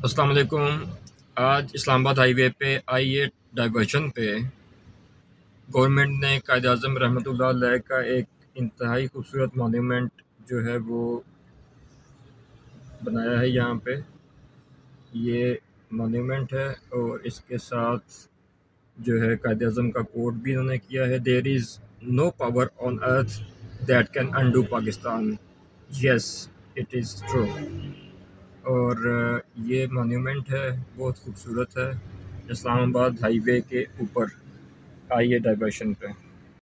अस्सलाम वालेकुम आज इस्लामाबाद हाईवे पे आई ए डाइवर्जन पे गवर्नमेंट ने कायद अज़म रहमत का एक इंतहाई खूबसूरत मोनूमेंट जो है वो बनाया है यहाँ पे। ये मोनूमेंट है और इसके साथ जो है कायद अज़म का कोड भी इन्होंने किया है। There is no power on earth that can undo Pakistan yes it is true और ये मोन्यूमेंट है बहुत खूबसूरत है इस्लामाबाद हाईवे के ऊपर आइए डाइवर्शन पे।